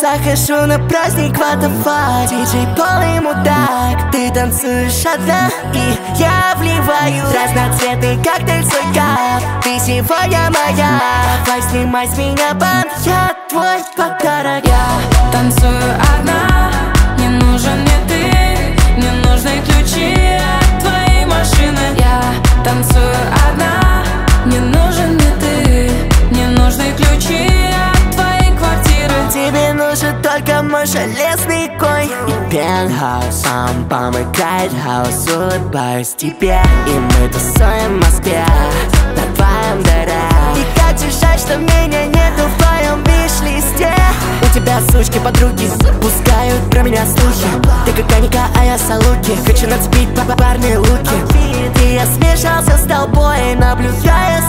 Захожу на праздник Ватафа Диджей полный мудак. Ты танцуешь одна И я вливаю Разноцветный коктейль свой кап. Ты сегодня моя. Давай снимай с меня бант Я твой подарок. Я танцую одна Не нужен мой железный конь. И пентхаус Сам помыкает хаос Улыбаюсь тебе. И мы тусуем в Москве На твоем дыре И как же жаль, что меня нету в твоем виш-листе. У тебя сучки подруги Пускают про меня слухи. Ты как Аника, а я Салуки. Хочу нацепить парные луки. И я смешался с толпой Наблюдая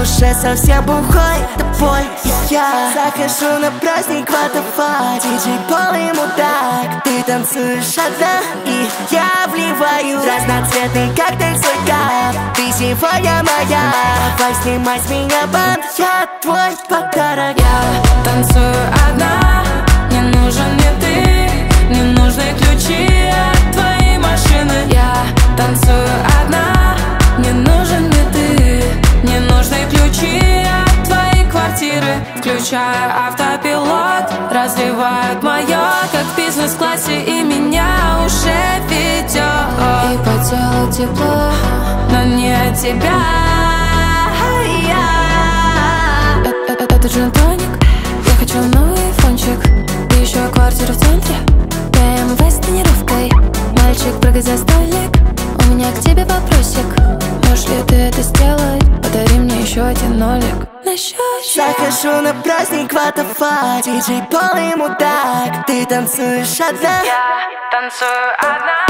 уже совсем бухой. Тобой и я Захожу на праздник Ватафа Диджей полный мудак Ты танцуешь одна И я вливаю Разноцветный коктейль свой кап. Ты сегодня моя. Давай с меня бант Я твой подарок. Я танцую одна. Не нужен мне ты. Не нужны ключи от твоей машины. Я танцую одна Включаю автопилот Развивают мое Как в бизнес-классе И меня уже ведет И по телу тепло Но не от тебя. Я. Э- э- Это джин-тоник Я хочу новый фончик. И еще квартиру в центре. БМВ с тонировкой Мальчик, прыгай за столик. У меня к тебе вопросик Можешь ли ты это сделать? Подари мне еще один нолик. На счете Захожу на праздник Ватафа Диджей полный мудак. Ты танцуешь одна? Я танцую одна